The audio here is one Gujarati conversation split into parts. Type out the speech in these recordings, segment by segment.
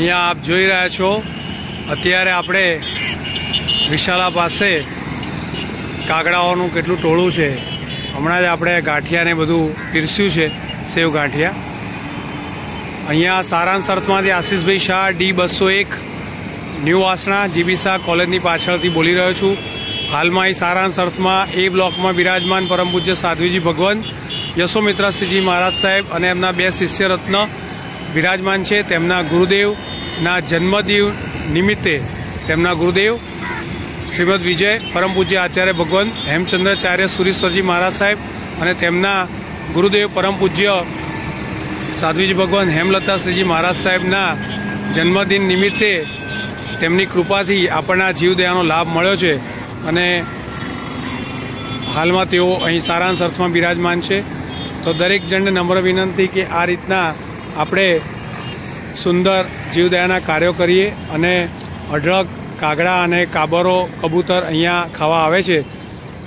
અહીંયા આપ જોઈ રહ્યા છો. અત્યારે આપણે વિશાલા પાસે કાગડાઓનું કેટલું ટોળું છે. હમણાં જ આપણે ગાંઠિયાને બધું પીરસ્યું છે, સેવ ગાંઠિયા. અહીંયા સારાંશ અર્થમાંથી આશીષભાઈ શાહ, ડી બસો એક, ન્યૂ વાસણા, જીબી શાહ કોલેજની પાછળથી બોલી રહ્યો છું. હાલમાં અહીં સારાંશ અર્થમાં એ બ્લોકમાં બિરાજમાન પરમ પૂજ્ય સાધ્વીજી ભગવાન યશોમિત્રાશ્રીજી મહારાજ સાહેબ અને એમના બે શિષ્ય રત્ન બિરાજમાન છે. તેમના ગુરુદેવના જન્મદિવ નિમિત્તે તેમના ગુરુદેવ શ્રીમદ વિજય પરમ પૂજ્ય આચાર્ય ભગવાન હેમચંદ્રાચાર્ય સુરીશ્વરજી મહારાજ સાહેબ અને તેમના ગુરુદેવ પરમ પૂજ્ય સાધ્વીજી ભગવાન હેમલતા શ્રીજી મહારાજ સાહેબના જન્મદિન નિમિત્તે તેમની કૃપાથી આપણને આ જીવદયાનો લાભ મળ્યો છે અને હાલમાં તેઓ અહીં સારાંશ અર્થમાં બિરાજમાન છે. તો દરેક જણને નમ્ર વિનંતી કે આ રીતના આપણે સુંદર જીવદયાના કાર્યો કરીએ અને અઢળક કાગડા અને કાબરો કબૂતર અહીંયા ખાવા આવે છે,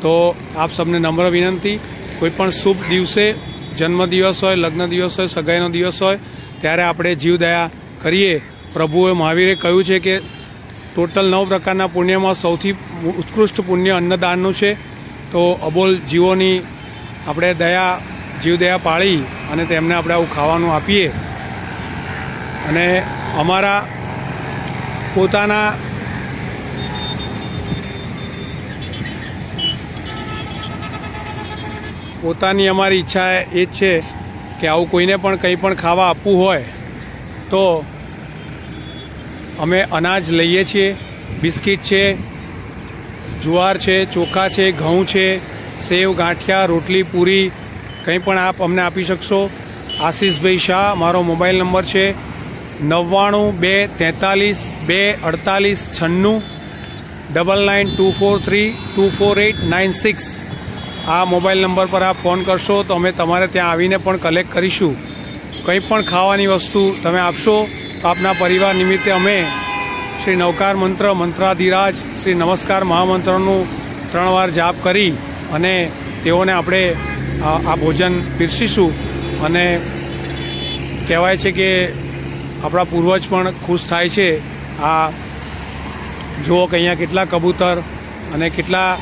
તો આપ સૌને નમ્ર વિનંતી કોઈપણ શુભ દિવસે, જન્મદિવસ હોય, લગ્ન દિવસ હોય, સગાઈનો દિવસ હોય, ત્યારે આપણે જીવદયા કરીએ. પ્રભુએ મહાવીરે કહ્યું છે કે ટોટલ નવ પ્રકારના પુણ્યમાં સૌથી ઉત્કૃષ્ટ પુણ્ય અન્નદાનનું છે. તો અબોલ જીવોની આપણે દયા, જીવદયા પાળી અને તેમને આપણે આવું ખાવાનું આપીએ. અને અમારા પોતાના પોતાની અમારી ઈચ્છા એ જ છે કે આવું કોઈને પણ કંઈ પણ ખાવા આપવું હોય તો અમે અનાજ લઈએ છીએ, બિસ્કિટ છે, જુવાર છે, ચોખા છે, ઘઉં છે, સેવ, ગાંઠિયા, રોટલી, પૂરી કંઈ પણ આપ અમને આપી શકશો. આશીષભાઈ શાહ, મારો મોબાઈલ નંબર છે નવ્વાણું, બે, તેતાલીસ, બે, અડતાલીસ, છન્નું, double nine, two four three, two four eight nine six. આ મોબાઈલ નંબર પર આપ ફોન કરશો તો અમે તમારે ત્યાં આવીને પણ કલેક્ટ કરીશું. કંઈ પણ ખાવાની વસ્તુ તમે આપશો તો આપના પરિવાર નિમિત્તે અમે શ્રી નવકાર મંત્ર, મંત્રાધિરાજ, શ્રી નમસ્કાર મહામંત્રનું ત્રણ વાર જાપ કરી અને તેઓને આપણે આ ભોજન પીરસીશું. અને કહેવાય છે કે આપણા પૂર્વજ પણ ખુશ થાય છે. આ જુઓ કે અહીંયા કેટલા કબૂતર અને કેટલા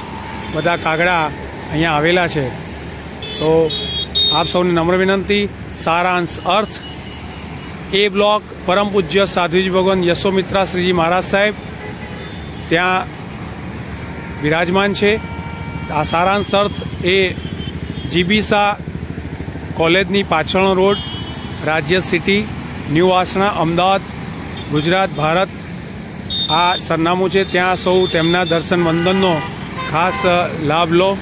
બધા કાગડા અહીંયા આવેલા છે. તો આપ સૌને નમ્ર વિનંતી, સારાંશ અર્થ, એ બ્લોક પરમ પૂજ્ય સાધ્વીજી ભગવાન યશોમિત્રા શ્રીજી મહારાજ સાહેબ. ત્યાં બિરાજમાન છે. આ સારાંશ અર્થ એ જીબી શાહ કોલેજની પાછળનો રોડ, રાજ્ય સિટી ન્યૂ વાસણા અમદાવાદ, ગુજરાત, ભારત. આ સરનામું છે. ત્યાં સૌ તેમના દર્શન વંદનનો ખાસ લાભ લો.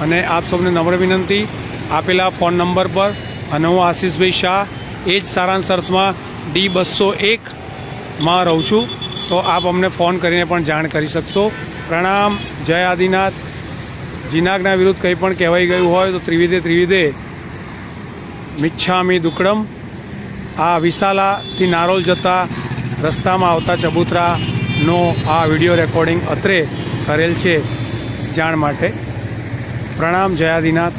અને આપ સૌને નમ્ર વિનંતી, આપેલા ફોન નંબર પર, અને હું આશીષભાઈ શાહ, એ જ સારાંશ અર્થમાં ડી બસો એકમાં રહું છું. તો આપ અમને ફોન કરીને પણ જાણ કરી શકશો. પ્રણામ, જય આદિનાથ. જીનાગના વિરુદ્ધ કંઈ પણ કહેવાઈ ગયું હોય તો ત્રિવિધે ત્રિવિધે મિચ્છામી દુકડમ. આ વિશાલાથી નારોલ જતા રસ્તામાં આવતા ચબૂતરાનો આ વીડિયો રેકોર્ડિંગ અત્રે કરેલ છે જાણ માટે. પ્રણામ જયાદિનાથ